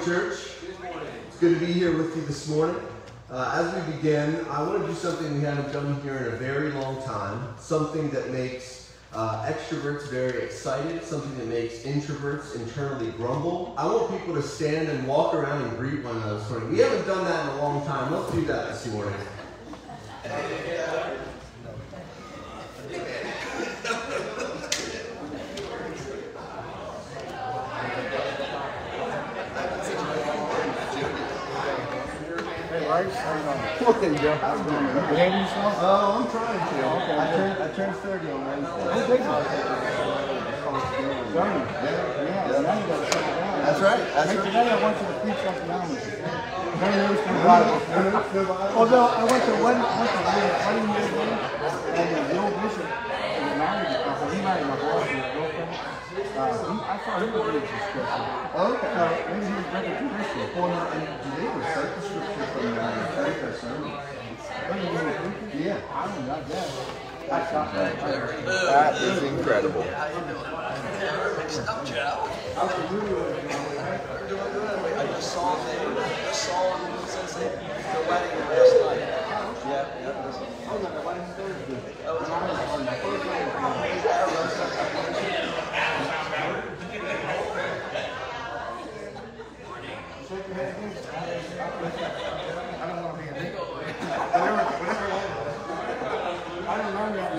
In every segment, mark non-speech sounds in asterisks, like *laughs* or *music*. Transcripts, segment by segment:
Morning, church. It's good to be here with you this morning. Uh, as we begin, I want to do something we haven't done here in a very long time. Something that makes uh, extroverts very excited. Something that makes introverts internally grumble. I want people to stand and walk around and greet one another this morning. We haven't done that in a long time. Let's do that this morning. Hey, Rice, how Okay, Joe. Oh, I'm trying to. Okay, I turned, I turned 30 on Wednesday. That's right, that's right. I went to the old bishop, he married, uh, he married my boss and his girlfriend. Uh, he, I thought he was reading some scripture. Okay. Uh, maybe he was ready to listen. Well, and do they recite the scripture from the First sermon? Yeah, I don't know that. I shot that. That is incredible. I just saw them, just saw them since they, the wedding last night. Yeah, yeah. I don't want to be a dick. Whatever, whatever. I didn't learn that.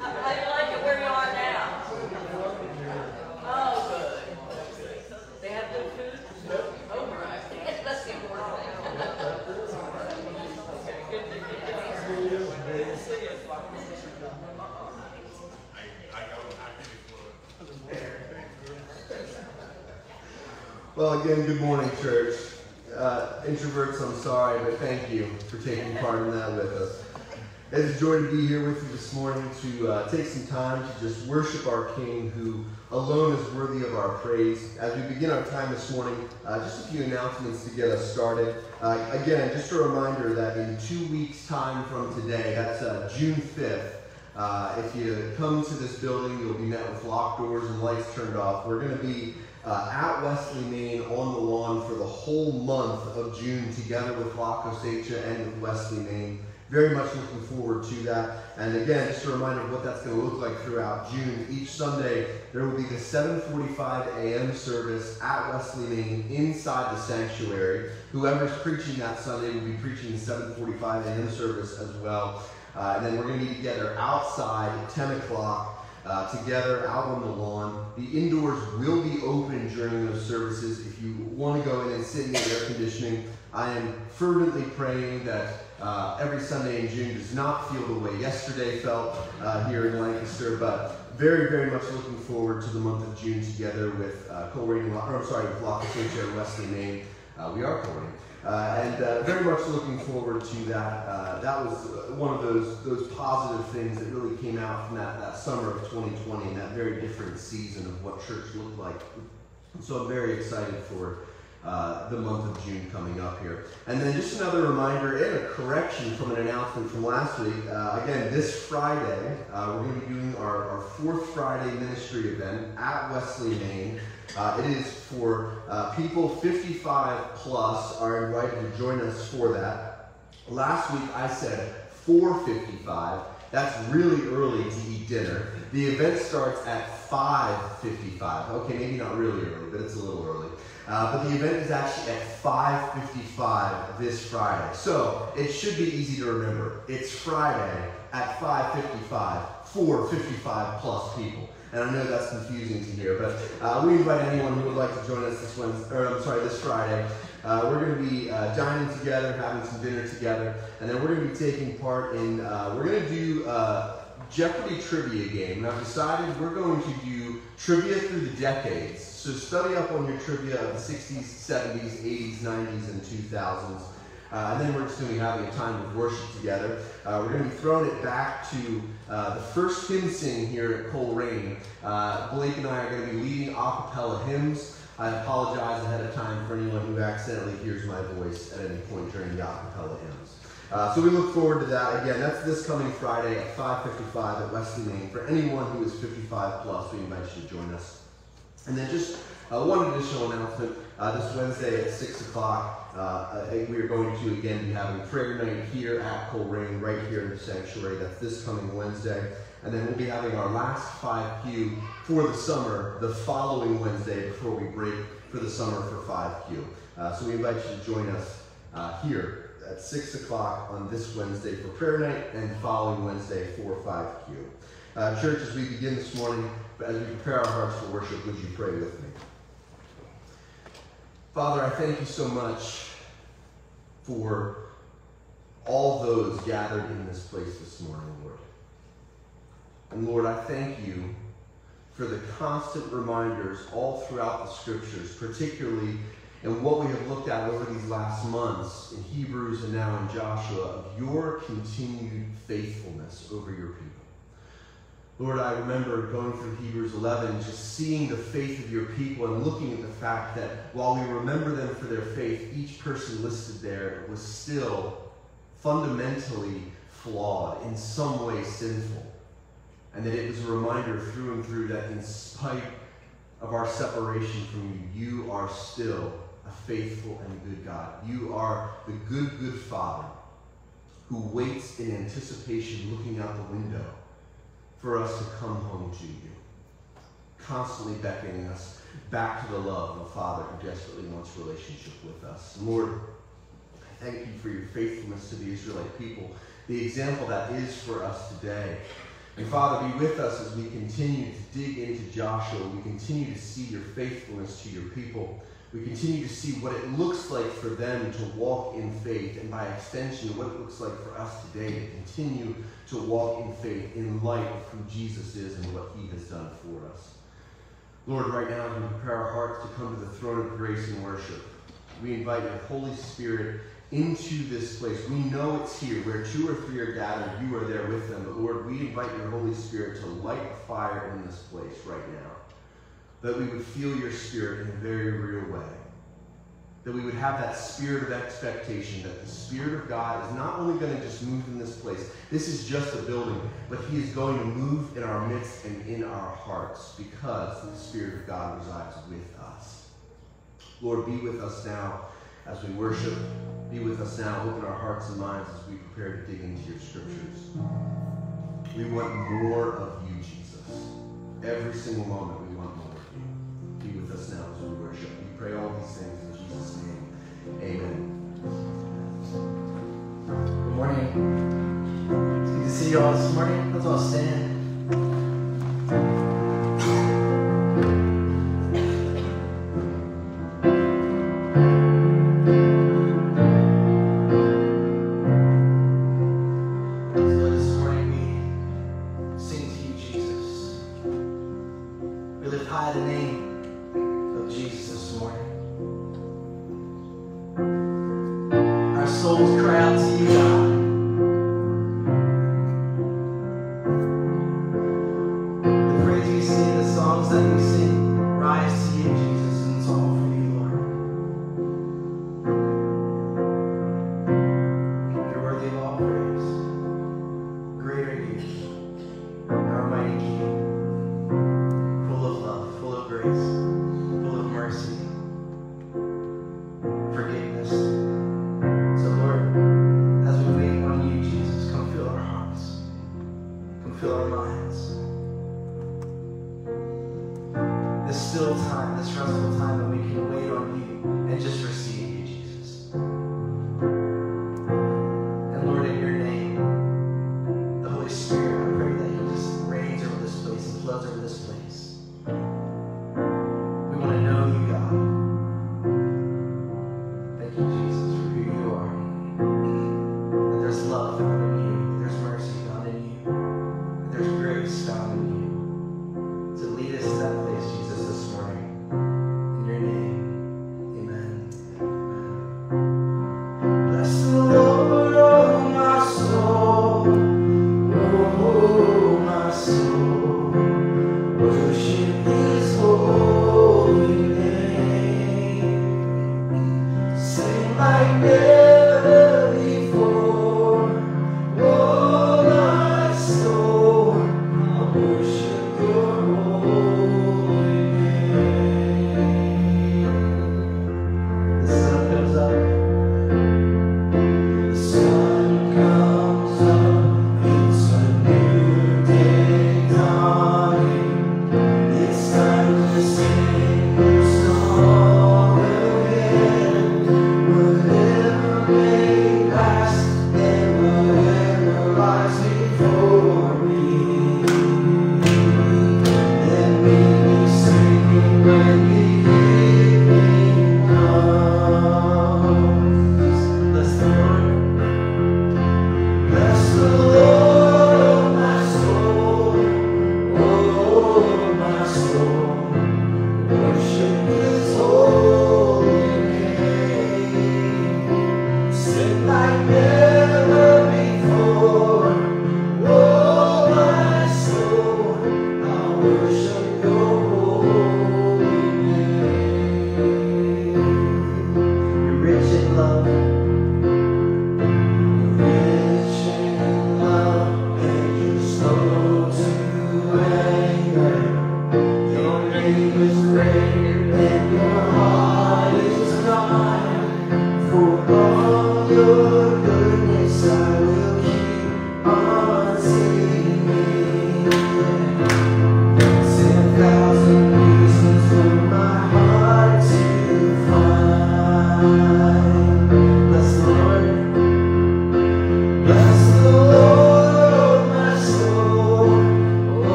How do you like it where you are now? Oh, good. They have good food? Oh, right. That's the important thing. Okay, good to good to see you. Well, again, good morning, church. Uh, introverts, I'm sorry, but thank you for taking part in that with us. It's a joy to be here with you this morning to uh, take some time to just worship our King who alone is worthy of our praise. As we begin our time morning, uh, just a few announcements to get us started. Uh, again, just a reminder that in two weeks' time from today, that's uh, June 5th, uh, if you come to this building, you'll be met with locked doors and lights turned off. We're going to be uh, at Wesley, Main on the lawn for the whole month of June together with La Cosecha and with Wesley, Main. Very much looking forward to that. And again, just a reminder of what that's going to look like throughout June. Each Sunday, there will be the 7:45 a.m. service at Wesley, inside the sanctuary. Whoever's preaching that Sunday will be preaching the 7:45 a.m. service as well. Uh, and then we're going to be together outside at 10 o'clock. Uh, together out on the lawn. The indoors will be open during those services. If you want to go in and sit in the air conditioning, I am fervently praying that uh, every Sunday in June does not feel the way yesterday felt uh, here in Lancaster, but very, very much looking forward to the month of June together with uh, Colerain, or I'm sorry, with La Cosecha and Wesley, Main. Uh, we are Colerain. Uh, and uh, very much looking forward to that. That was one of those those positive things that really came out from that, that summer of 2020 and that very different season of what church looked like. So I'm very excited for uh, the month of June coming up here. And then just another reminder and a correction from an announcement from last week. Uh, again, this Friday, uh, we're going to be doing our, our fourth Friday ministry event at Wesley, Main. Uh, it is for uh, people 55 plus are invited to join us for that. Last week I said 455. That's really early to eat dinner. The event starts at 5.55. Okay, maybe not really early, but it's a little early. Uh, but the event is actually at 5.55 this Friday. So it should be easy to remember. It's Friday at 5.55 for 55 plus people. And I know that's confusing to hear, but uh, we invite anyone who would like to join us this Wednesday, or I'm sorry, this Friday. Uh, we're going to be uh, dining together, having some dinner together, and then we're going to be taking part in. Uh, we're going to do uh, Jeopardy trivia game. And I've decided we're going to do trivia through the decades. So study up on your trivia of the 60s, 70s, 80s, 90s, and 2000s. Uh, and then we're just going to be having a time of worship together. Uh, we're going to be throwing it back to uh, the first hymn sing here at Colerain. Uh, Blake and I are going to be leading a cappella hymns. I apologize ahead of time for anyone who accidentally hears my voice at any point during the a cappella hymns. Uh, so we look forward to that. Again, that's this coming Friday at 5.55 at Wesley Main. For anyone who is 55 plus, we invite you to join us. And then just uh, one additional announcement. Uh, this Wednesday at 6 o'clock, uh, we are going to again be having prayer night here at Colerain, right here in the sanctuary. That's this coming Wednesday. And then we'll be having our last 5Q for the summer the following Wednesday before we break for the summer for 5Q. Uh, so we invite you to join us uh, here at 6 o'clock on this Wednesday for prayer night and following Wednesday for 5Q. Uh, church, as we begin this morning, as we prepare our hearts for worship, would you pray with me? Father, I thank you so much for all those gathered in this place this morning, Lord. And Lord, I thank you for the constant reminders all throughout the scriptures, particularly in what we have looked at over these last months in Hebrews and now in Joshua, of your continued faithfulness over your people. Lord, I remember going through Hebrews 11, just seeing the faith of your people and looking at the fact that while we remember them for their faith, each person listed there was still fundamentally flawed, in some way sinful. And that it was a reminder through and through that in spite of our separation from you, you are still faithful and good God. You are the good, good Father who waits in anticipation, looking out the window for us to come home to you, constantly beckoning us back to the love of a Father who desperately wants relationship with us. Lord, thank you for your faithfulness to the Israelite people, the example that is for us today. And Father, be with us as we continue to dig into Joshua. We continue to see your faithfulness to your people. We continue to see what it looks like for them to walk in faith, and by extension, what it looks like for us today to continue to walk in faith in light of who Jesus is and what he has done for us. Lord, right now, we prepare our hearts to come to the throne of grace and worship, we invite your Holy Spirit into this place. We know it's here. Where two or three are gathered, you are there with them. But Lord, we invite your Holy Spirit to light a fire in this place right now. That we would feel your spirit in a very real way that we would have that spirit of expectation that the Spirit of God is not only going to just move in this place, this is just a building, but He is going to move in our midst and in our hearts because the Spirit of God resides with us. Lord, be with us now as we worship. Be with us now. Open our hearts and minds as we prepare to dig into your scriptures. We want more of you, Jesus. Every single moment us now as we worship. We pray all these things in Jesus' name. Amen. Good morning. It's good to see you all this morning. Let's all stand.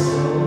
Oh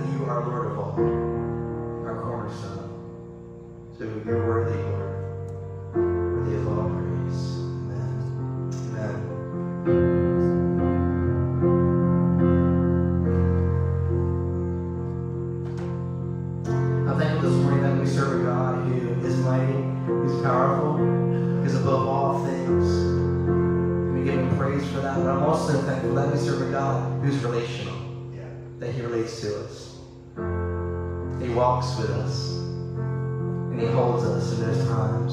that you are Lord of all, our cornerstone. So you're worthy, Lord. with us. And He holds us in those times.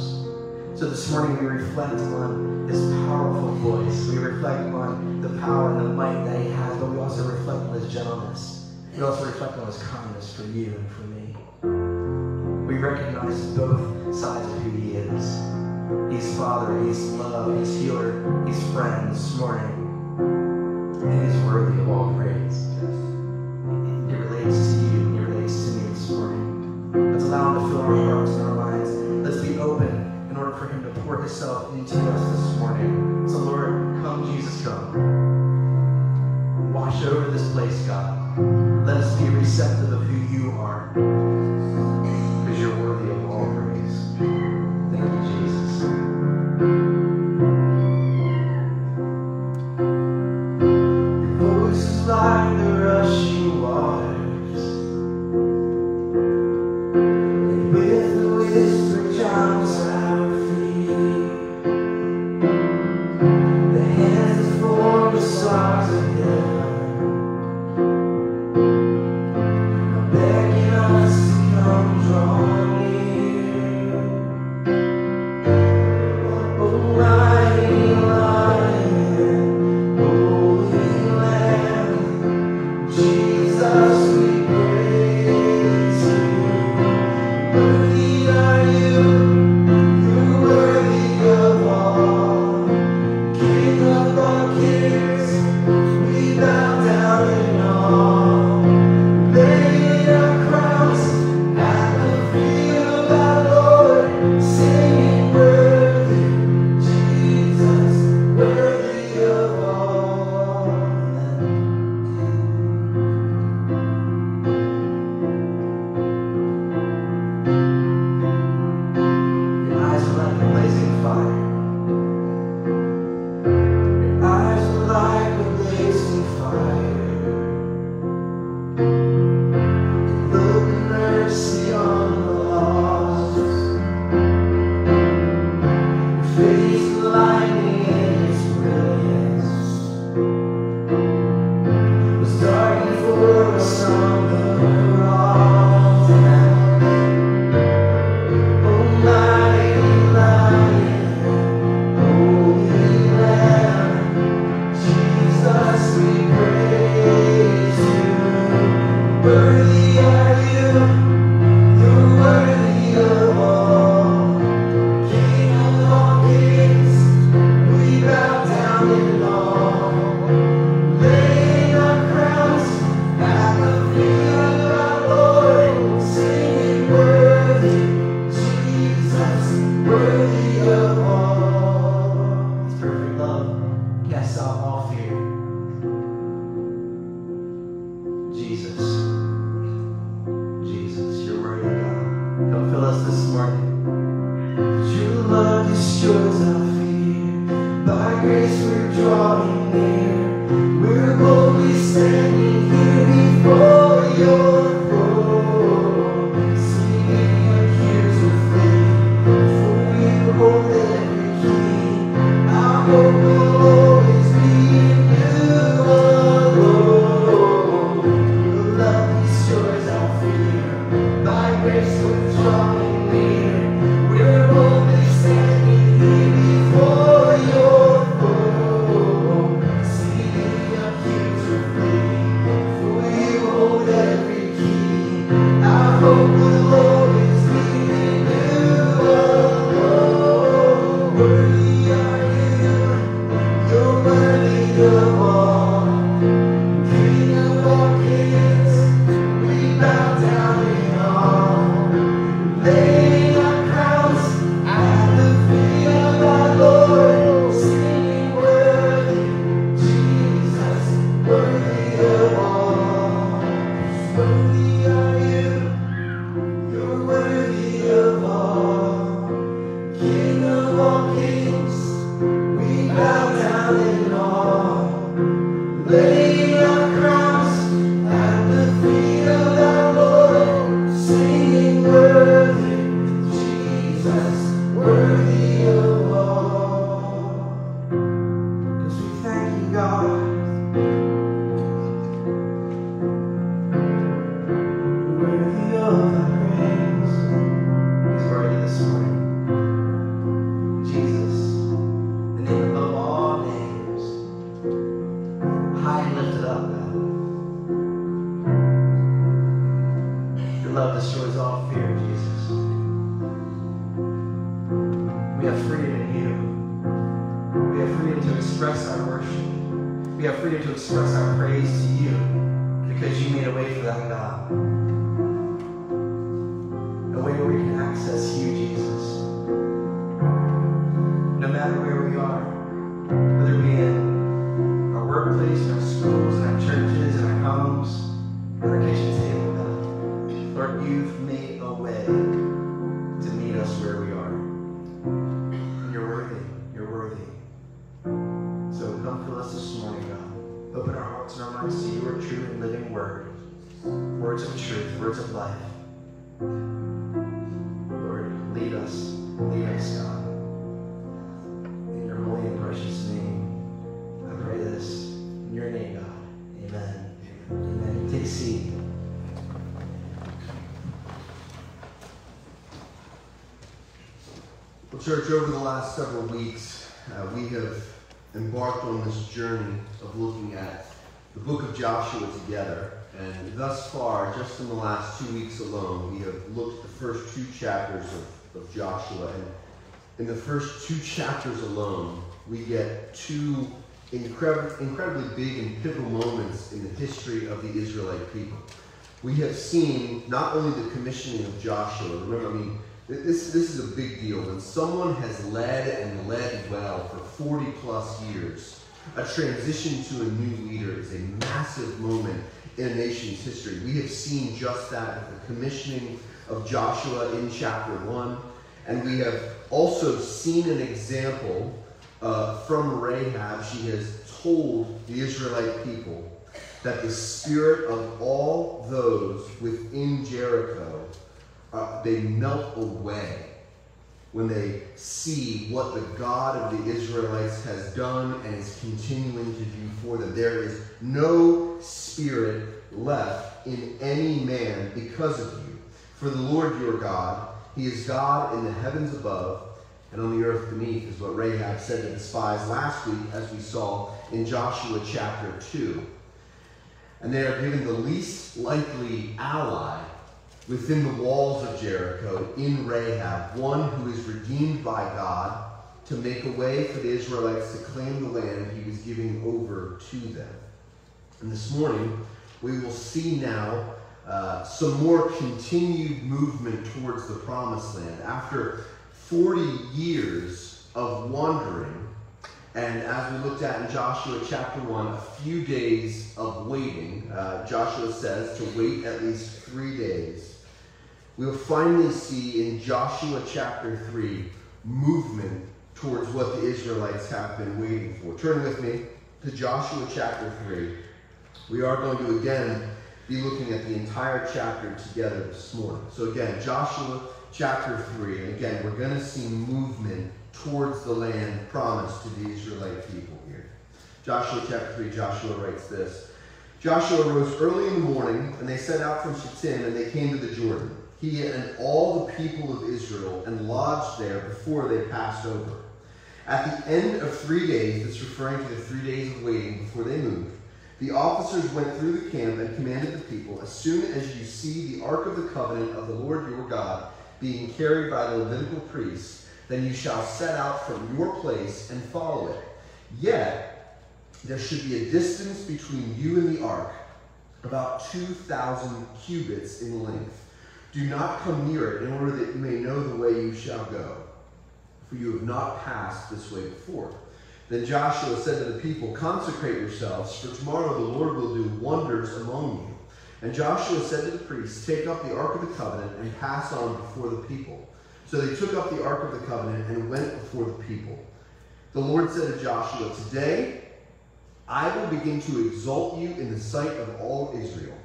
So this morning we reflect on His powerful voice. We reflect on the power and the might that He has, but we also reflect on His gentleness. We also reflect on His kindness for you and for me. We recognize both sides of who He is. He's Father, He's love, He's healer, He's friend this morning. And He's worthy of all praise. It relates to yourself into us this morning. So, Lord, come, Jesus, come. Wash over this place, God. Let us be receptive of who you are. Book of Joshua together. And thus far, just in the last two weeks alone, we have looked at the first two chapters of, of Joshua. And in the first two chapters alone, we get two incredible, incredibly big and pivotal moments in the history of the Israelite people. We have seen not only the commissioning of Joshua, remember, I mean, this, this is a big deal. When someone has led and led well for 40 plus years, a transition to a new leader is a massive moment in a nation's history. We have seen just that with the commissioning of Joshua in chapter 1. And we have also seen an example uh, from Rahab. She has told the Israelite people that the spirit of all those within Jericho uh, they melt away when they see what the God of the Israelites has done and is continuing to do for them. There is no spirit left in any man because of you. For the Lord your God, he is God in the heavens above and on the earth beneath, is what Rahab said to the spies last week, as we saw in Joshua chapter 2. And they are given the least likely ally within the walls of Jericho in Rahab, one who is redeemed by God to make a way for the Israelites to claim the land he was giving over to them. And this morning, we will see now uh, some more continued movement towards the promised land. After 40 years of wandering, and as we looked at in Joshua chapter 1, a few days of waiting, uh, Joshua says to wait at least three days we'll finally see in Joshua chapter 3 movement towards what the Israelites have been waiting for. Turn with me to Joshua chapter 3. We are going to again be looking at the entire chapter together this morning. So, again, Joshua chapter 3. And again, we're going to see movement towards the land promised to the Israelite people here. Joshua chapter 3, Joshua writes this Joshua rose early in the morning, and they set out from Shittim, and they came to the Jordan he and all the people of Israel and lodged there before they passed over. At the end of three days, that's referring to the three days of waiting before they moved, the officers went through the camp and commanded the people, As soon as you see the ark of the covenant of the Lord your God being carried by the Levitical priests, then you shall set out from your place and follow it. Yet there should be a distance between you and the ark, about 2,000 cubits in length. Do not come near it in order that you may know the way you shall go, for you have not passed this way before. Then Joshua said to the people, Consecrate yourselves, for tomorrow the Lord will do wonders among you. And Joshua said to the priests, Take up the ark of the covenant and pass on before the people. So they took up the ark of the covenant and went before the people. The Lord said to Joshua, Today I will begin to exalt you in the sight of all Israel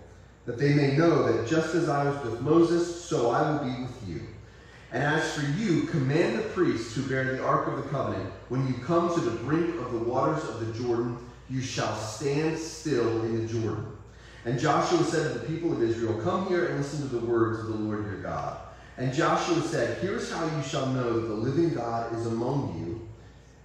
that they may know that just as I was with Moses, so I will be with you. And as for you, command the priests who bear the ark of the covenant, when you come to the brink of the waters of the Jordan, you shall stand still in the Jordan. And Joshua said to the people of Israel, Come here and listen to the words of the Lord your God. And Joshua said, Here's how you shall know that the living God is among you,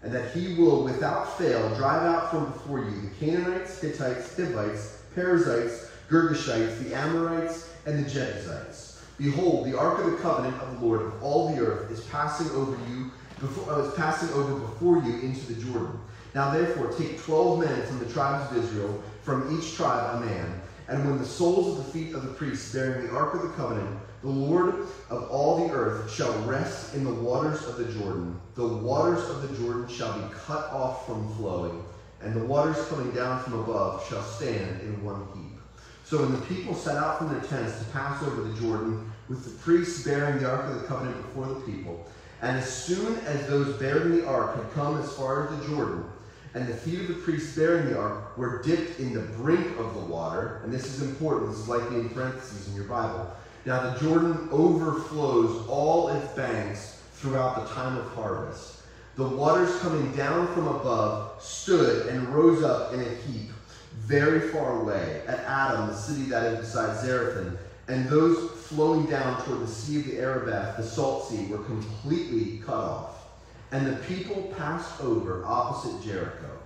and that he will without fail drive out from before you the Canaanites, Hittites, Hivites, Perizzites, Girgashites, the Amorites, and the Jebusites. Behold, the ark of the covenant of the Lord of all the earth is passing over you, before, uh, is passing over before you into the Jordan. Now therefore take twelve men from the tribes of Israel, from each tribe a man. And when the soles of the feet of the priests bearing the ark of the covenant, the Lord of all the earth shall rest in the waters of the Jordan. The waters of the Jordan shall be cut off from flowing, and the waters coming down from above shall stand in one heap. So when the people set out from their tents to pass over the Jordan, with the priests bearing the Ark of the Covenant before the people, and as soon as those bearing the Ark had come as far as the Jordan, and the feet of the priests bearing the Ark were dipped in the brink of the water, and this is important, this is likely in parentheses in your Bible. Now the Jordan overflows all its banks throughout the time of harvest. The waters coming down from above stood and rose up in a heap very far away at Adam, the city that is beside Zarethan, and those flowing down toward the sea of the Arabah, the salt sea, were completely cut off. And the people passed over opposite Jericho.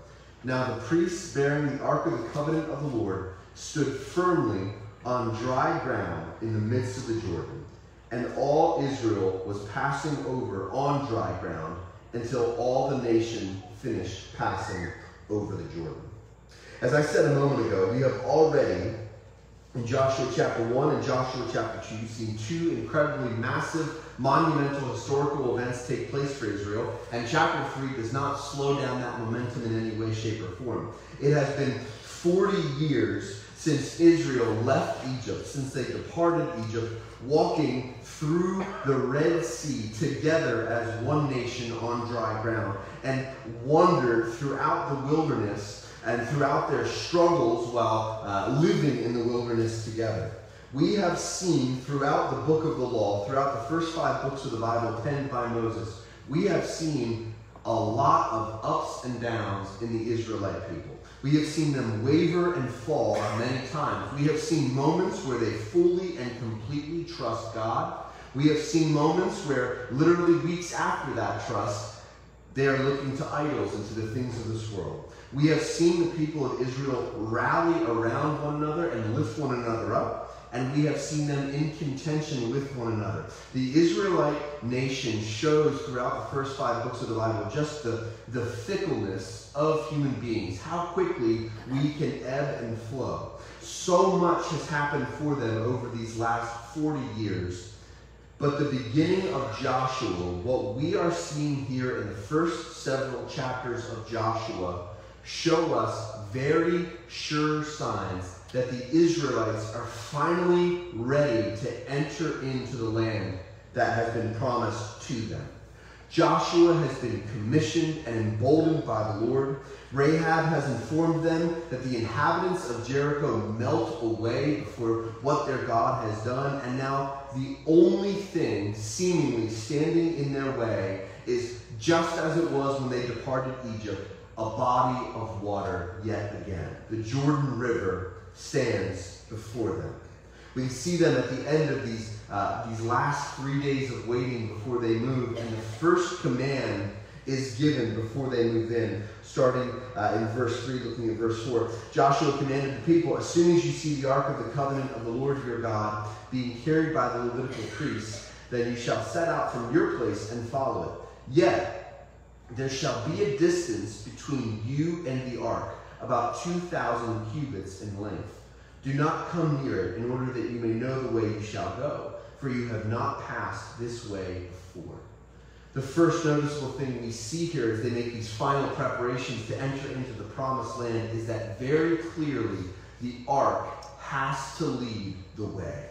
Now the priests bearing the ark of the covenant of the Lord stood firmly on dry ground in the midst of the Jordan. And all Israel was passing over on dry ground until all the nation finished passing over the Jordan. As I said a moment ago, we have already, in Joshua chapter 1 and Joshua chapter 2, seen two incredibly massive, monumental historical events take place for Israel, and chapter 3 does not slow down that momentum in any way, shape, or form. It has been 40 years since Israel left Egypt, since they departed Egypt, walking through the Red Sea together as one nation on dry ground, and wandered throughout the wilderness and throughout their struggles while uh, living in the wilderness together. We have seen throughout the book of the law, throughout the first five books of the Bible penned by Moses, we have seen a lot of ups and downs in the Israelite people. We have seen them waver and fall many times. We have seen moments where they fully and completely trust God. We have seen moments where, literally weeks after that trust, they are looking to idols and to the things of this world. We have seen the people of Israel rally around one another and lift one another up, and we have seen them in contention with one another. The Israelite nation shows throughout the first five books of the Bible just the, the fickleness of human beings, how quickly we can ebb and flow. So much has happened for them over these last 40 years but the beginning of Joshua, what we are seeing here in the first several chapters of Joshua, show us very sure signs that the Israelites are finally ready to enter into the land that has been promised to them. Joshua has been commissioned and emboldened by the Lord. Rahab has informed them that the inhabitants of Jericho melt away before what their God has done, and now the only thing seemingly standing in their way is just as it was when they departed Egypt a body of water yet again. The Jordan River stands before them. We see them at the end of these, uh, these last three days of waiting before they move, and the first command is given before they move in, starting uh, in verse 3, looking at verse 4. Joshua commanded the people, As soon as you see the ark of the covenant of the Lord your God being carried by the Levitical priests, then you shall set out from your place and follow it. Yet there shall be a distance between you and the ark, about 2,000 cubits in length. Do not come near it, in order that you may know the way you shall go, for you have not passed this way before. The first noticeable thing we see here as they make these final preparations to enter into the promised land is that very clearly the ark has to lead the way.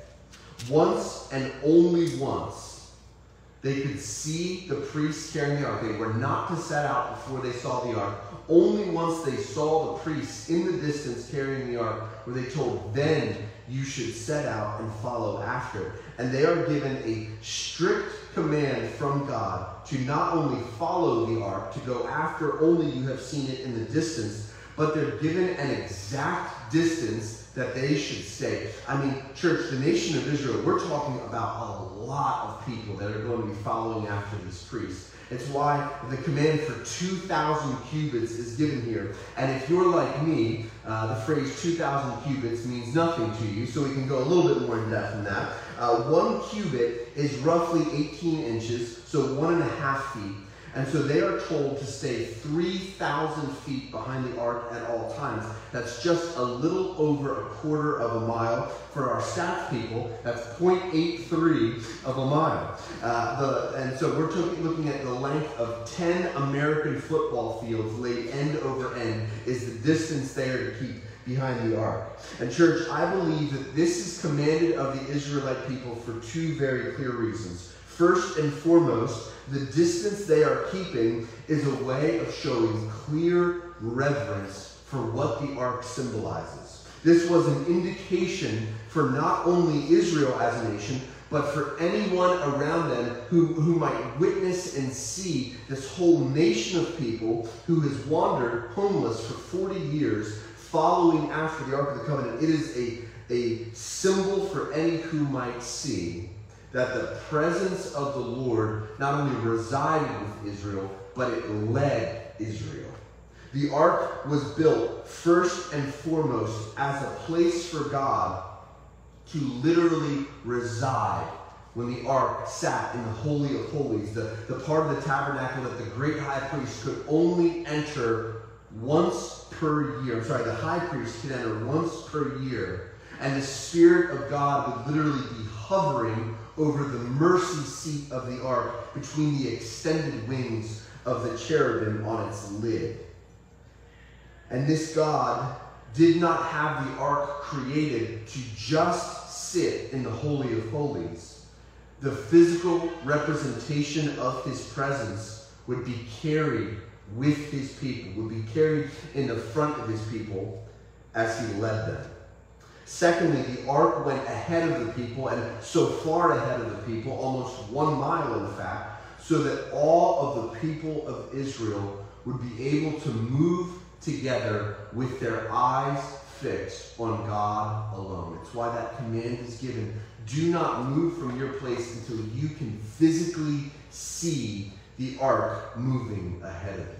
Once and only once, they could see the priests carrying the ark. They were not to set out before they saw the ark. Only once they saw the priests in the distance carrying the ark were they told, then you should set out and follow after. And they are given a strict command from God to not only follow the ark, to go after only you have seen it in the distance, but they're given an exact distance that they should stay. I mean, church, the nation of Israel, we're talking about a lot of people that are going to be following after this priest. It's why the command for 2,000 cubits is given here. And if you're like me, uh, the phrase 2,000 cubits means nothing to you, so we can go a little bit more in depth than that. Uh, one cubit is roughly 18 inches, so one and a half feet. And so they are told to stay 3,000 feet behind the ark at all times. That's just a little over a quarter of a mile. For our staff people, that's 0.83 of a mile. Uh, the, and so we're looking at the length of 10 American football fields laid end over end is the distance there to keep behind the ark. And, church, I believe that this is commanded of the Israelite people for two very clear reasons. First and foremost, the distance they are keeping is a way of showing clear reverence for what the ark symbolizes. This was an indication for not only Israel as a nation, but for anyone around them who, who might witness and see this whole nation of people who has wandered homeless for 40 years following after the Ark of the Covenant. It is a, a symbol for any who might see that the presence of the Lord not only resided with Israel, but it led Israel. The ark was built first and foremost as a place for God to literally reside when the ark sat in the Holy of Holies, the, the part of the tabernacle that the great high priest could only enter once per year. I'm sorry, the high priest could enter once per year. And the Spirit of God would literally be hovering over the mercy seat of the ark between the extended wings of the cherubim on its lid. And this God did not have the ark created to just sit in the Holy of Holies. The physical representation of his presence would be carried with his people, would be carried in the front of his people as he led them. Secondly, the ark went ahead of the people, and so far ahead of the people, almost one mile in fact, so that all of the people of Israel would be able to move together with their eyes fixed on God alone. It's why that command is given. Do not move from your place until you can physically see the ark moving ahead of you.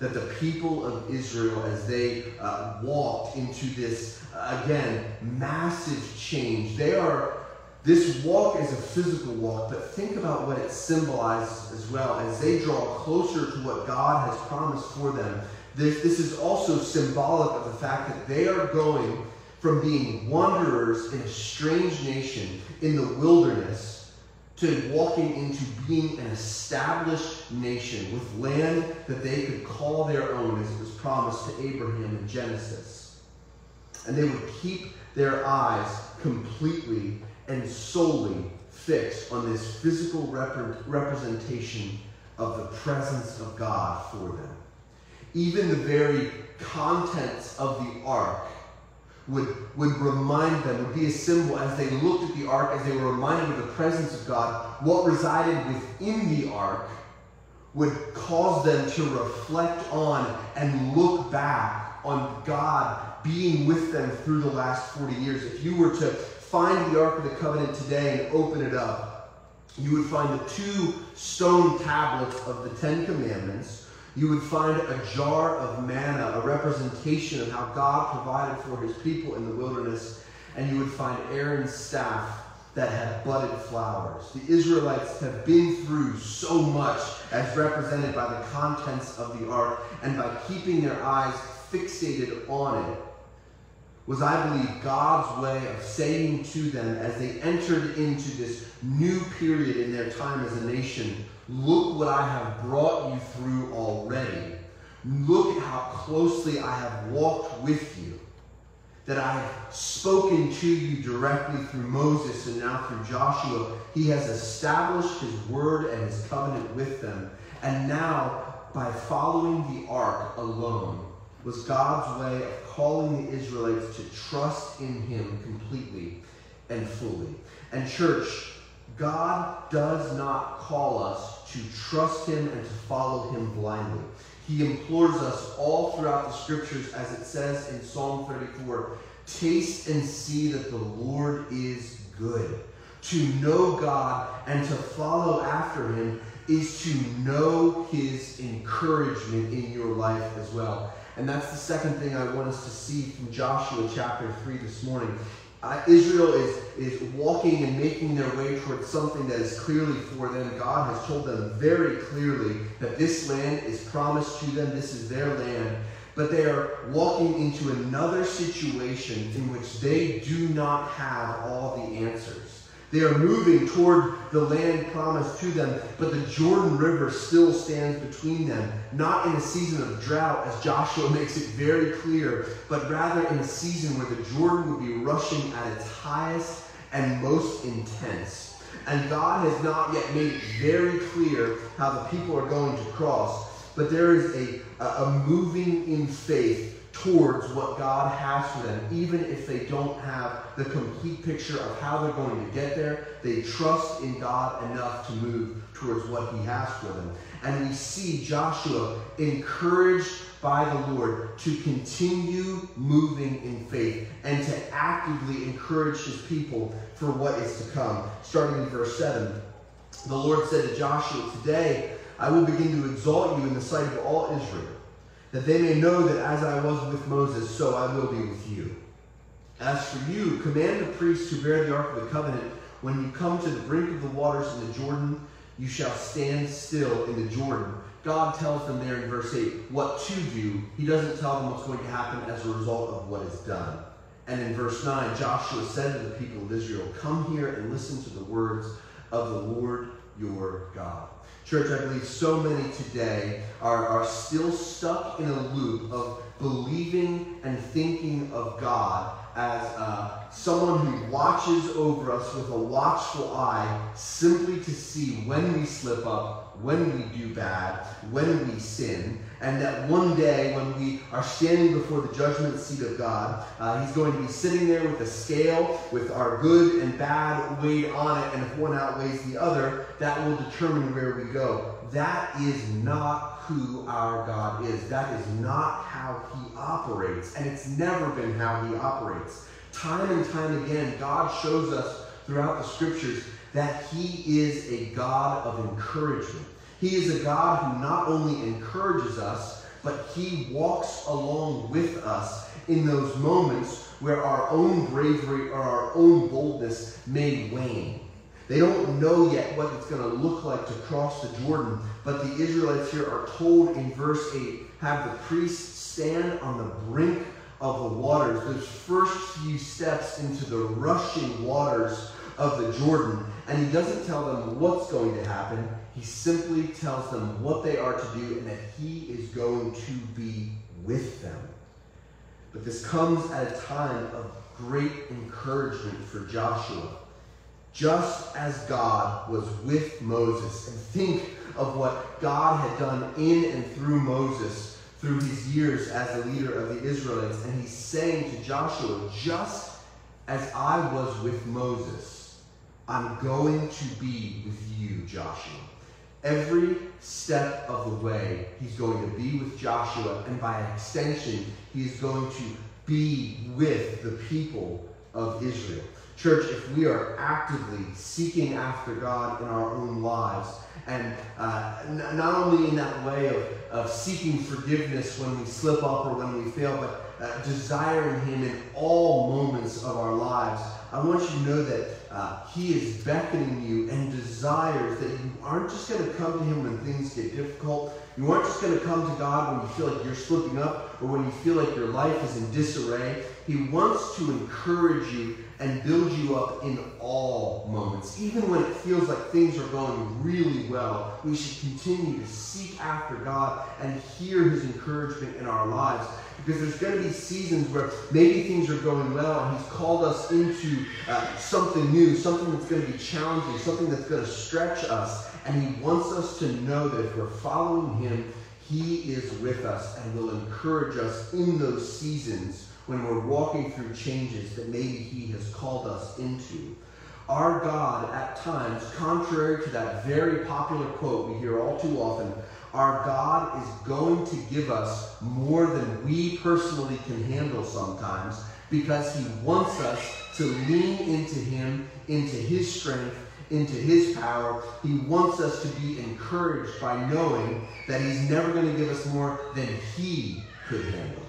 That the people of Israel, as they uh, walked into this, uh, again, massive change, they are this walk is a physical walk, but think about what it symbolizes as well as they draw closer to what God has promised for them. This, this is also symbolic of the fact that they are going from being wanderers in a strange nation in the wilderness to walking into being an established nation with land that they could call their own as it was promised to Abraham in Genesis. And they would keep their eyes completely and solely fixed on this physical rep- representation of the presence of God for them. Even the very contents of the ark would, would remind them, would be a symbol as they looked at the ark, as they were reminded of the presence of God, what resided within the ark would cause them to reflect on and look back on God being with them through the last 40 years. If you were to find the Ark of the Covenant today and open it up, you would find the two stone tablets of the Ten Commandments. You would find a jar of manna, a representation of how God provided for his people in the wilderness. And you would find Aaron's staff that had budded flowers. The Israelites have been through so much as represented by the contents of the ark and by keeping their eyes fixated on it was, I believe, God's way of saying to them as they entered into this new period in their time as a nation, look what I have brought you through already. Look at how closely I have walked with you. That I have spoken to you directly through Moses and now through Joshua. He has established his word and his covenant with them. And now, by following the ark alone, was God's way of calling the Israelites to trust in him completely and fully. And, church, God does not call us to trust him and to follow him blindly. He implores us all throughout the scriptures, as it says in Psalm 34 taste and see that the Lord is good. To know God and to follow after him is to know his encouragement in your life as well. And that's the second thing I want us to see from Joshua chapter 3 this morning. Uh, Israel is, is walking and making their way towards something that is clearly for them. God has told them very clearly that this land is promised to them, this is their land. But they are walking into another situation in which they do not have all the answers. They are moving toward the land promised to them, but the Jordan River still stands between them, not in a season of drought, as Joshua *laughs* makes it very clear, but rather in a season where the Jordan would be rushing at its highest and most intense. And God has not yet made it very clear how the people are going to cross, but there is a, a moving in faith towards what God has for them, even if they don't have the complete picture of how they're going to get there. They trust in God enough to move towards what He has for them. And we see Joshua encouraged by the Lord to continue moving in faith and to actively encourage his people for what is to come. Starting in verse 7, the Lord said to Joshua, Today I will begin to exalt you in the sight of all Israel that they may know that as I was with Moses, so I will be with you. As for you, command the priests to bear the ark of the covenant. When you come to the brink of the waters in the Jordan, you shall stand still in the Jordan. God tells them there in verse 8 what to do. He doesn't tell them what's going to happen as a result of what is done. And in verse 9, Joshua said to the people of Israel, Come here and listen to the words of the Lord your God. Church, I believe so many today are, are still stuck in a loop of believing and thinking of God as uh, someone who watches over us with a watchful eye simply to see when we slip up, when we do bad, when we sin, and that one day when we are standing before the judgment seat of God, uh, He's going to be sitting there with a scale with our good and bad weighed on it, and if one outweighs the other, that will determine where we go. That is not who our God is. That is not how He operates, and it's never been how He operates. Time and time again, God shows us throughout the scriptures that He is a God of encouragement. He is a God who not only encourages us, but He walks along with us in those moments where our own bravery or our own boldness may wane. They don't know yet what it's going to look like to cross the Jordan, but the Israelites here are told in verse 8 have the priests stand on the brink of the waters, those first few steps into the rushing waters of the Jordan. And he doesn't tell them what's going to happen. He simply tells them what they are to do and that he is going to be with them. But this comes at a time of great encouragement for Joshua. Just as God was with Moses, and think of what God had done in and through Moses through his years as the leader of the Israelites. And he's saying to Joshua, just as I was with Moses, I'm going to be with you, Joshua. Every step of the way, he's going to be with Joshua, and by extension, he is going to be with the people of Israel. Church, if we are actively seeking after God in our own lives, and uh, n- not only in that way of, of seeking forgiveness when we slip up or when we fail, but uh, desiring Him in all moments of our lives, I want you to know that uh, He is beckoning you and desires that you aren't just going to come to Him when things get difficult. You aren't just going to come to God when you feel like you're slipping up or when you feel like your life is in disarray. He wants to encourage you and build you up in all moments. Even when it feels like things are going really well, we should continue to seek after God and hear His encouragement in our lives. Because there's going to be seasons where maybe things are going well and He's called us into uh, something new, something that's going to be challenging, something that's going to stretch us. And He wants us to know that if we're following Him, He is with us and will encourage us in those seasons when we're walking through changes that maybe He has called us into. Our God, at times, contrary to that very popular quote we hear all too often, our God is going to give us more than we personally can handle sometimes because He wants us to lean into Him, into His strength, into His power. He wants us to be encouraged by knowing that He's never going to give us more than He could handle.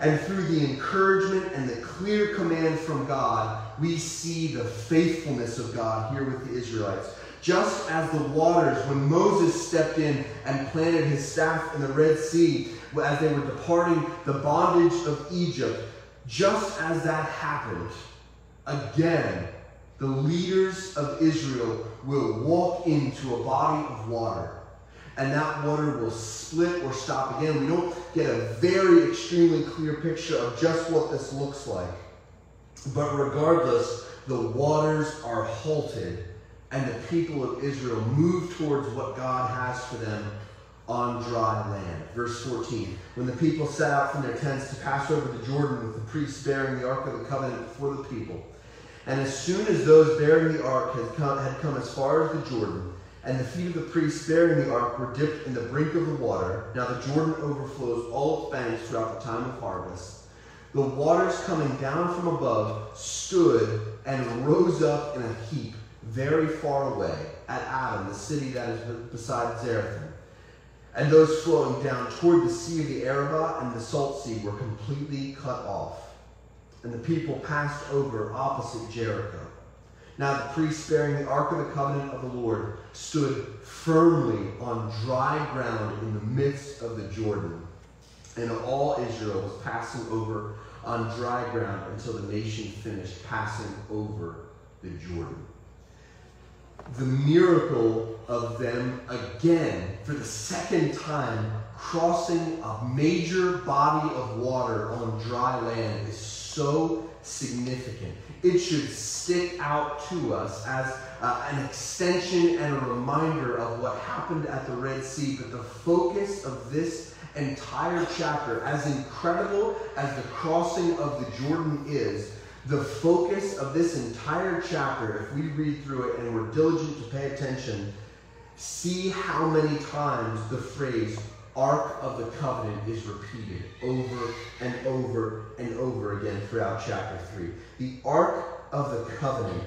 And through the encouragement and the clear command from God, we see the faithfulness of God here with the Israelites. Just as the waters, when Moses stepped in and planted his staff in the Red Sea, as they were departing the bondage of Egypt, just as that happened, again, the leaders of Israel will walk into a body of water. And that water will split or stop again. We don't get a very extremely clear picture of just what this looks like. But regardless, the waters are halted, and the people of Israel move towards what God has for them on dry land. Verse 14 When the people set out from their tents to pass over the Jordan with the priests bearing the Ark of the Covenant before the people, and as soon as those bearing the ark had come, had come as far as the Jordan, and the feet of the priests bearing the ark were dipped in the brink of the water, now the Jordan overflows all its banks throughout the time of harvest. The waters coming down from above stood and rose up in a heap very far away at Adam, the city that is beside Zarethan. And those flowing down toward the sea of the Arabah and the Salt Sea were completely cut off and the people passed over opposite Jericho. Now the priests bearing the Ark of the Covenant of the Lord stood firmly on dry ground in the midst of the Jordan. And all Israel was passing over on dry ground until the nation finished passing over the Jordan. The miracle of them again, for the second time, crossing a major body of water on dry land is so significant. It should stick out to us as uh, an extension and a reminder of what happened at the Red Sea. But the focus of this entire chapter, as incredible as the crossing of the Jordan is, the focus of this entire chapter, if we read through it and we're diligent to pay attention, see how many times the phrase Ark of the Covenant is repeated over and over and over again throughout chapter 3. The Ark of the Covenant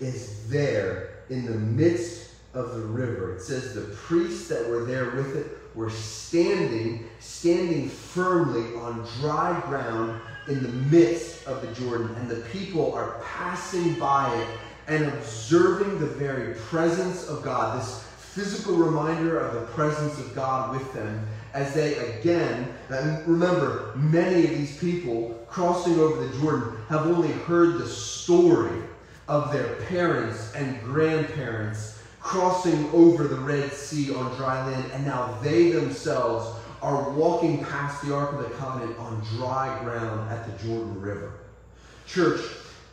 is there in the midst of the river. It says the priests that were there with it were standing, standing firmly on dry ground in the midst of the Jordan. And the people are passing by it and observing the very presence of God, this physical reminder of the presence of God with them as they again, and remember, many of these people crossing over the Jordan have only heard the story of their parents and grandparents crossing over the Red Sea on dry land, and now they themselves are walking past the Ark of the Covenant on dry ground at the Jordan River. Church,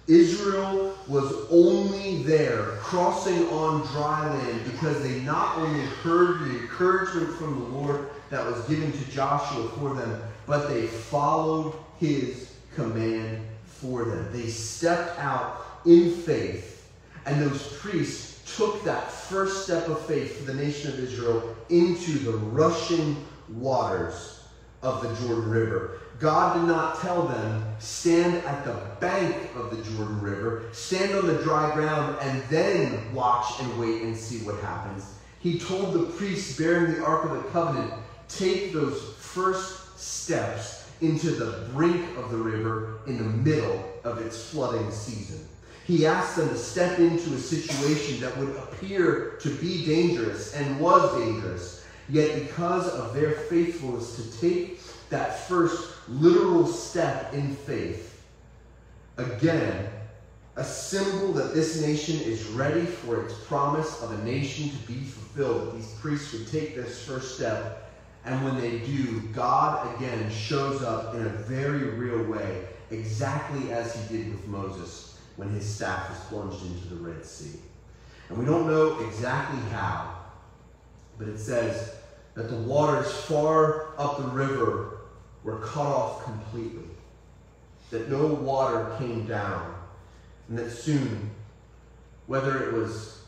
Israel was only there crossing on dry land because they not only heard the encouragement from the Lord that was given to Joshua for them, but they followed his command for them. They stepped out in faith, and those priests took that first step of faith for the nation of Israel into the rushing waters of the Jordan River. God did not tell them, stand at the bank of the Jordan River, stand on the dry ground, and then watch and wait and see what happens. He told the priests bearing the Ark of the Covenant, take those first steps into the brink of the river in the middle of its flooding season. He asked them to step into a situation that would appear to be dangerous and was dangerous, yet because of their faithfulness to take that first literal step in faith, again, a symbol that this nation is ready for its promise of a nation to be fulfilled, that these priests would take this first step. And when they do, God again shows up in a very real way, exactly as he did with Moses when his staff was plunged into the Red Sea. And we don't know exactly how, but it says that the waters far up the river were cut off completely, that no water came down, and that soon, whether it was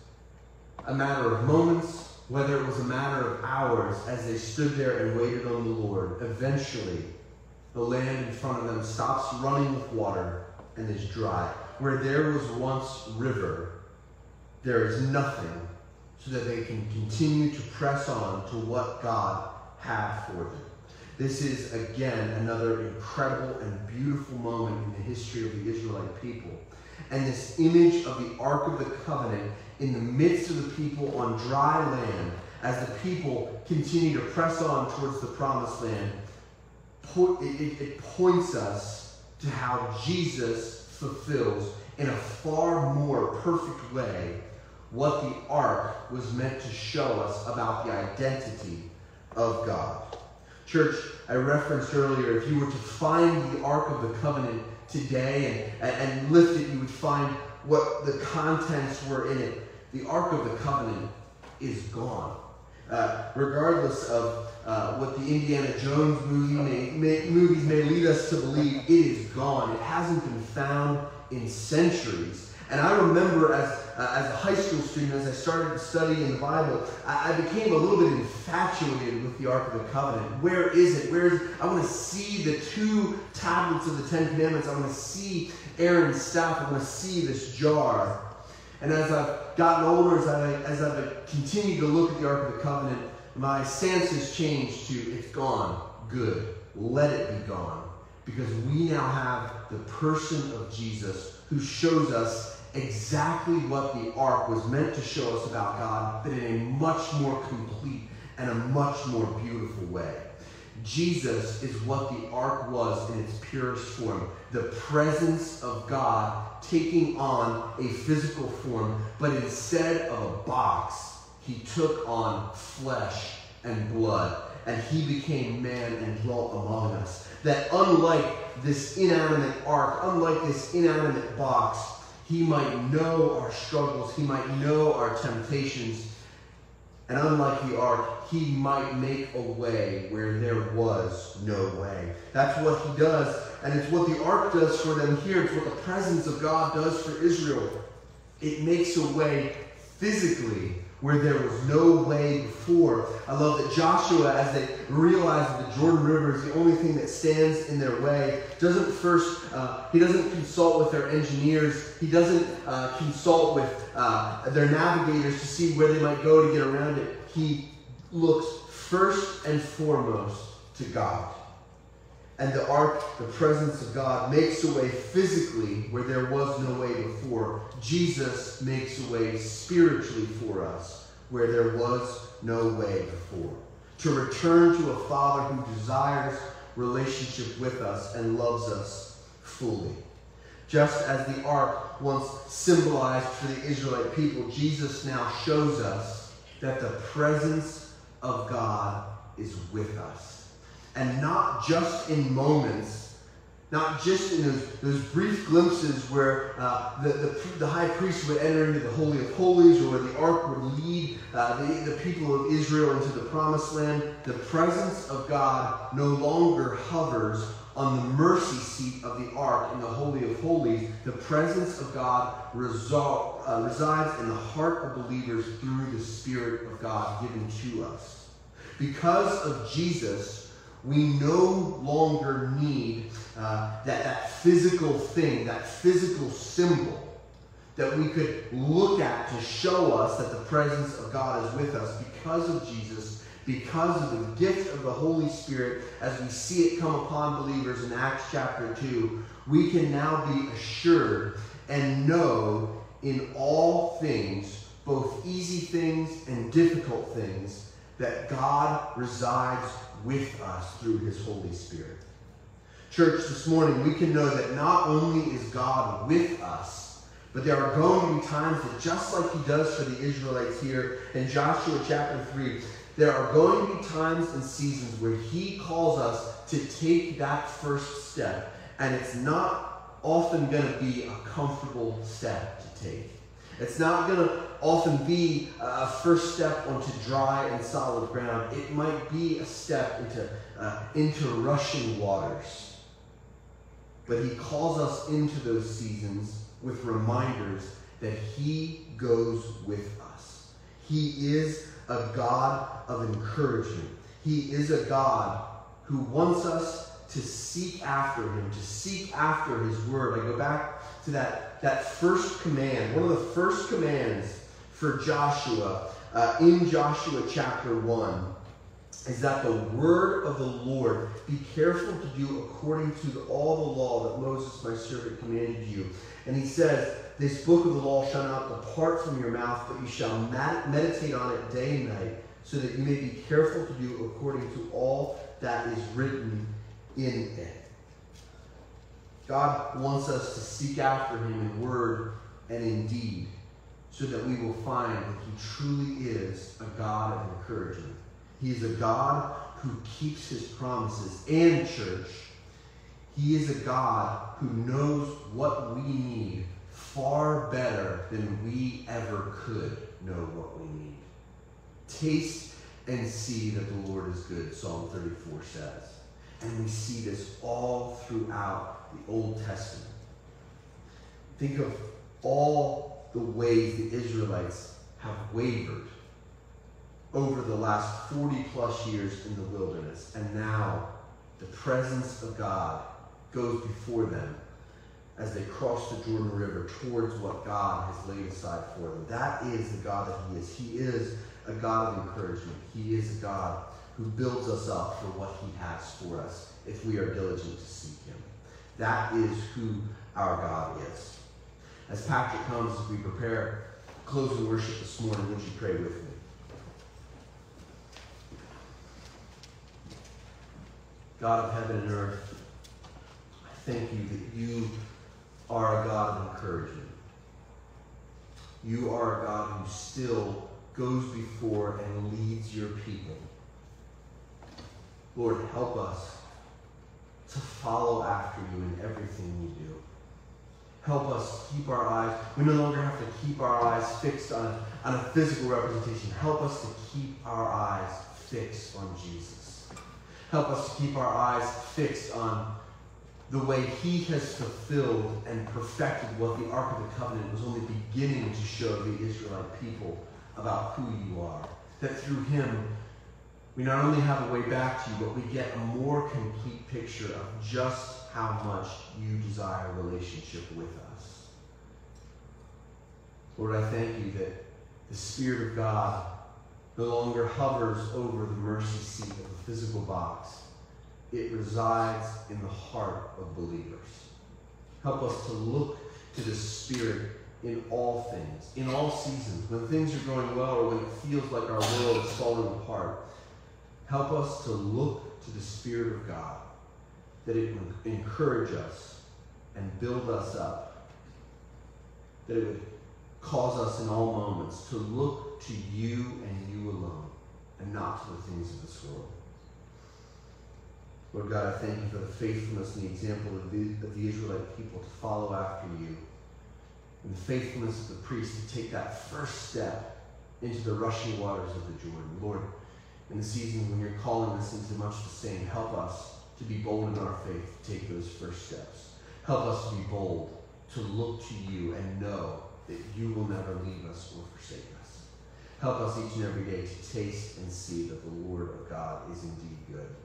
a matter of moments, whether it was a matter of hours, as they stood there and waited on the Lord, eventually the land in front of them stops running with water and is dry. Where there was once river, there is nothing so that they can continue to press on to what God had for them. This is, again, another incredible and beautiful moment in the history of the Israelite people. And this image of the Ark of the Covenant in the midst of the people on dry land, as the people continue to press on towards the promised land, it, it points us to how Jesus fulfills in a far more perfect way what the ark was meant to show us about the identity of God. Church, I referenced earlier, if you were to find the Ark of the Covenant today and, and, lift it, you would find what the contents were in it. The Ark of the Covenant is gone. Uh, regardless of uh, what the Indiana Jones movie may, may, movies may lead us to believe, it is gone. It hasn't been found in centuries. And I remember as, uh, as a high school student, as I started to study in the Bible, I, I, became a little bit infatuated with the Ark of the Covenant. Where is it? Where is it? I want to see the two tablets of the Ten Commandments. I want to see Aaron's staff. I want to see this jar. And as I've gotten older, as, I, as I've continued to look at the Ark of the Covenant, my stance has changed to it's gone. Good. Let it be gone. Because we now have the person of Jesus who shows us exactly what the ark was meant to show us about God, but in a much more complete and a much more beautiful way. Jesus is what the ark was in its purest form the presence of God taking on a physical form, but instead of a box, he took on flesh and blood, and he became man and dwelt among us. That unlike this inanimate ark, unlike this inanimate box, he might know our struggles. He might know our temptations. And unlike the ark, he might make a way where there was no way. That's what he does. And it's what the ark does for them here. It's what the presence of God does for Israel. It makes a way physically where there was no way before. I love that Joshua, as they realize that the Jordan River is the only thing that stands in their way, doesn't first, uh, he doesn't consult with their engineers, he doesn't uh, consult with uh, their navigators to see where they might go to get around it. He looks first and foremost to God. And the ark, the presence of God, makes a way physically where there was no way before. Jesus makes a way spiritually for us where there was no way before. To return to a Father who desires relationship with us and loves us fully. Just as the ark once symbolized for the Israelite people, Jesus now shows us that the presence of God is with us and not just in moments, not just in those, those brief glimpses where uh, the, the, the, high priest would enter into the Holy of Holies or where the ark would lead uh, the, the people of Israel into the promised land. The presence of God no longer hovers on the mercy seat of the ark in the Holy of Holies. The presence of God uh, resides in the heart of believers through the Spirit of God given to us. Because of Jesus, we no longer need uh, that, that physical thing, that physical symbol that we could look at to show us that the presence of God is with us because of Jesus, because of the gift of the Holy Spirit, as we see it come upon believers in Acts chapter 2, we can now be assured and know in all things, both easy things and difficult things, that God resides with us through his Holy Spirit. Church, this morning we can know that not only is God with us, but there are going to be times that just like he does for the Israelites here in Joshua chapter 3, there are going to be times and seasons where he calls us to take that first step. And it's not often going to be a comfortable step to take. It's not going to often be a first step onto dry and solid ground. It might be a step into, uh, into rushing waters. But he calls us into those seasons with reminders that he goes with us. He is a God of encouragement. He is a God who wants us to seek after him, to seek after his word. I go back to that, that first command, one of the first commands for Joshua uh, in Joshua chapter 1 is that the word of the Lord be careful to do according to all the law that Moses, my servant, commanded you. And he says, This book of the law shall not depart from your mouth, but you shall meditate on it day and night, so that you may be careful to do according to all that is written in it. God wants us to seek after him in word and in deed so that we will find that he truly is a God of encouragement. He is a God who keeps his promises. And, church, he is a God who knows what we need far better than we ever could know what we need. Taste and see that the Lord is good, Psalm 34 says. And we see this all throughout the Old Testament. Think of all the ways the Israelites have wavered over the last 40 plus years in the wilderness. And now the presence of God goes before them as they cross the Jordan River towards what God has laid aside for them. That is the God that He is. He is a God of encouragement. He is a God who builds us up for what He has for us if we are diligent to seek Him. That is who our God is. As Patrick comes, as we prepare closing worship this morning, would you pray with me? God of heaven and earth, I thank you that you are a God of encouragement. You are a God who still goes before and leads your people. Lord, help us to follow after you in everything we do. Help us keep our eyes, we no longer have to keep our eyes fixed on, on a physical representation. Help us to keep our eyes fixed on Jesus. Help us to keep our eyes fixed on the way he has fulfilled and perfected what the Ark of the Covenant was only beginning to show the Israelite people about who you are. That through him, we not only have a way back to you, but we get a more complete picture of just how much you desire a relationship with us. Lord, I thank you that the Spirit of God no longer hovers over the mercy seat of the physical box. It resides in the heart of believers. Help us to look to the Spirit in all things, in all seasons, when things are going well or when it feels like our world is falling apart. Help us to look to the Spirit of God, that it would encourage us and build us up, that it would cause us in all moments to look to you and you alone, and not to the things of this world. Lord God, I thank you for the faithfulness and the example of the, of the Israelite people to follow after you, and the faithfulness of the priest to take that first step into the rushing waters of the Jordan. Lord, in the season when you're calling us into much the same, help us to be bold in our faith to take those first steps. Help us to be bold, to look to you and know that you will never leave us or forsake us. Help us each and every day to taste and see that the Lord of God is indeed good.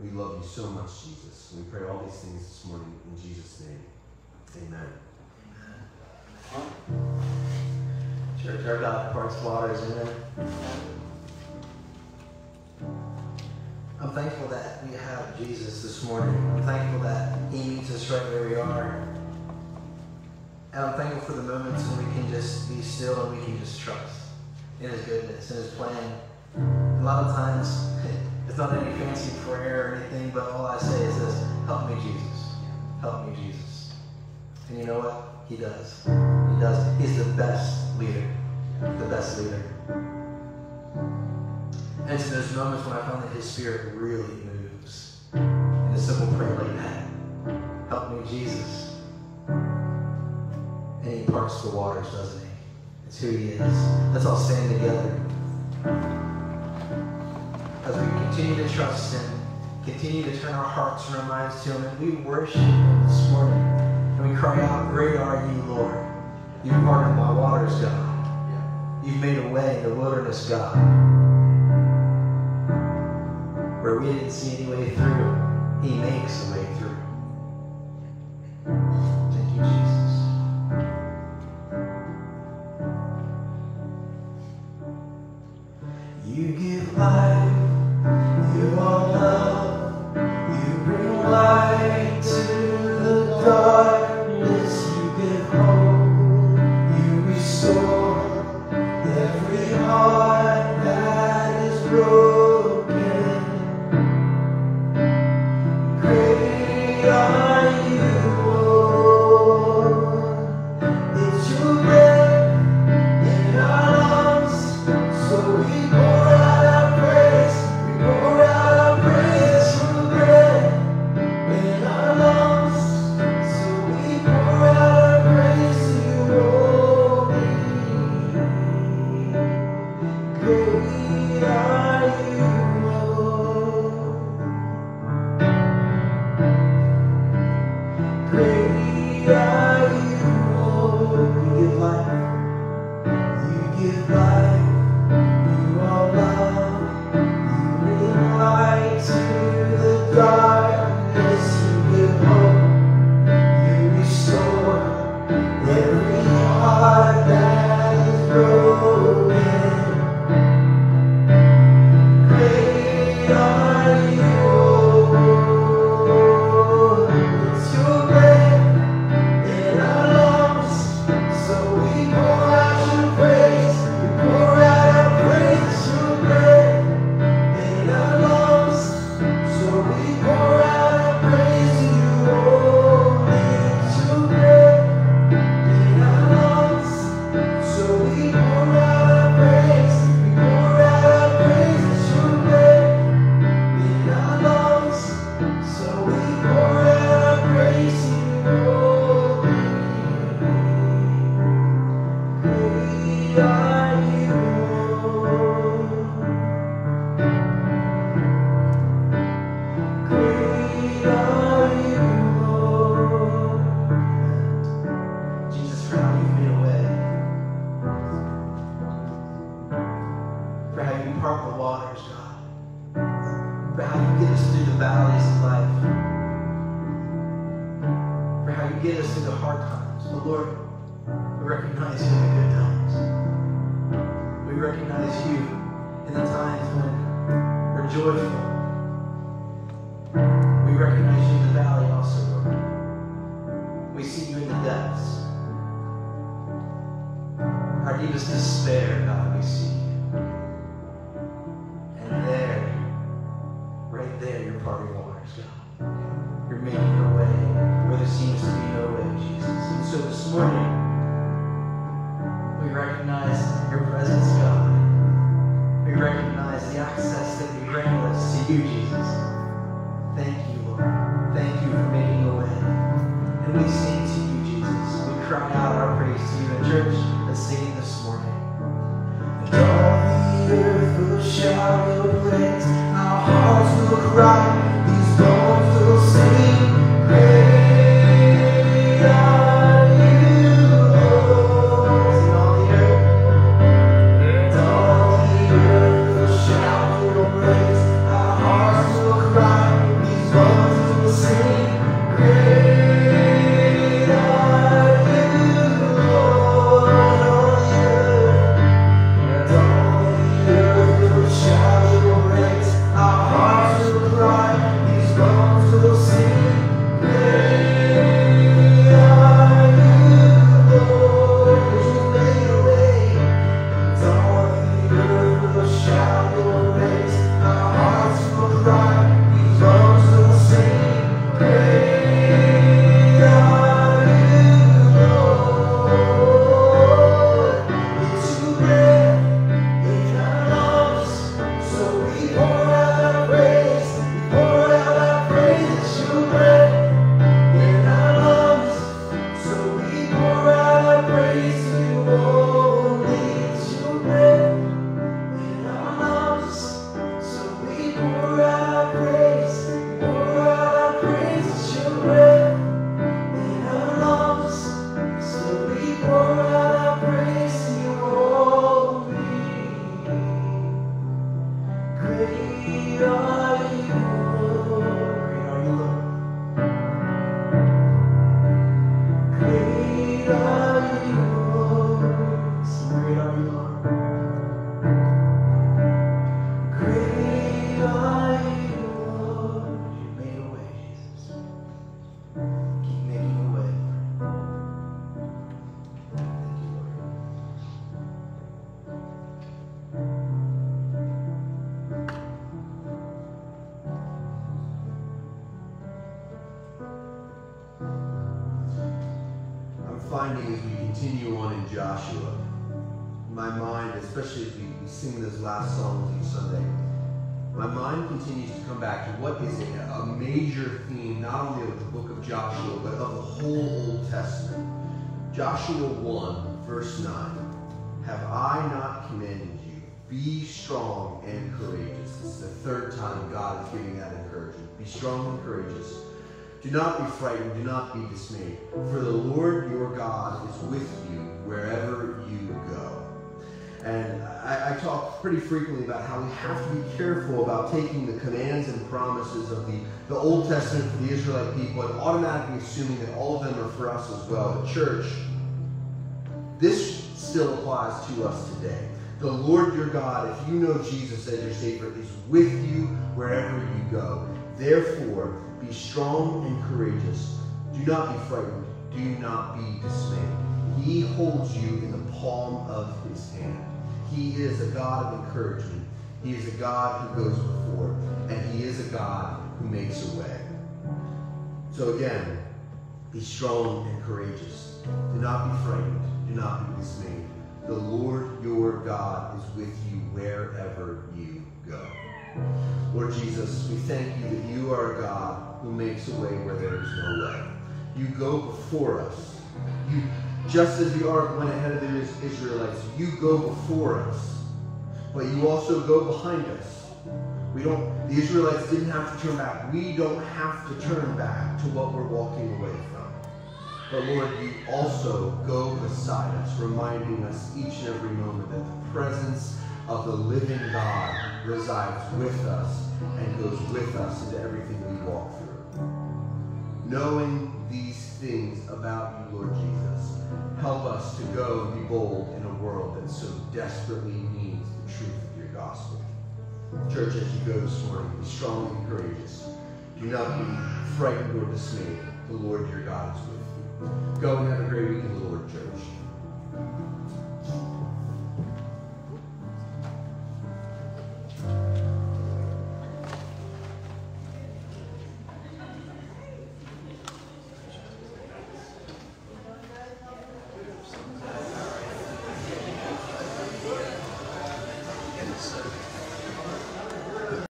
We love you so much, Jesus. We pray all these things this morning in Jesus' name. Amen. Amen. Church, our God parts waters, amen. I'm thankful that we have Jesus this morning. I'm thankful that He meets us right where we are. And I'm thankful for the moments when we can just be still and we can just trust in His goodness and His plan. A lot of times, *laughs* it's not any fancy prayer or anything, but all I say is this Help me, Jesus. Help me, Jesus. And you know what? He does. He does. He's the best leader. The best leader. And it's in those moments when I find that His Spirit really moves. In a simple prayer like that. Help me, Jesus. And He parts the waters, doesn't He? It's who He is. Let's all stand together. As we continue to trust Him, continue to turn our hearts and our minds to Him, and we worship Him this morning. And we cry out, Great are you, Lord. You've parted my waters, God. You've made a way in the wilderness, God where we didn't see any way through, He makes a way through. Verse 9. Have I not commanded you? be strong and courageous. This is the third time God is giving that encouragement. Be strong and courageous. Do not be frightened. Do not be dismayed. For the Lord your God is with you wherever you go. And I, I, talk pretty frequently about how we have to be careful about taking the commands and promises of the, the Old Testament for the Israelite people and automatically assuming that all of them are for us as well. The church, this still applies to us today. The Lord your God, if you know Jesus as your Savior, is with you wherever you go. Therefore, be strong and courageous. Do not be frightened. Do not be dismayed. He holds you in the palm of his hand. He is a God of encouragement. He is a God who goes before, and He is a God who makes a way. So again, be strong and courageous. Do not be frightened. Not be dismayed. The Lord your God is with you wherever you go. Lord Jesus, we thank you that you are a God who makes a way where there is no way. You go before us. You just as the ark went ahead of the Israelites, you go before us, but you also go behind us. We don't, the Israelites didn't have to turn back. We don't have to turn back to what we're walking away from. But Lord, you also go beside us, reminding us each and every moment that the presence of the living God resides with us and goes with us into everything we walk through. Knowing these things about you, Lord Jesus, Help us to go and be bold in a world that so desperately needs the truth of your gospel. Church, as you go this morning, be strong and courageous. Do not be frightened or dismayed. The Lord your God is with you. Go and have a great week in the Lord, church.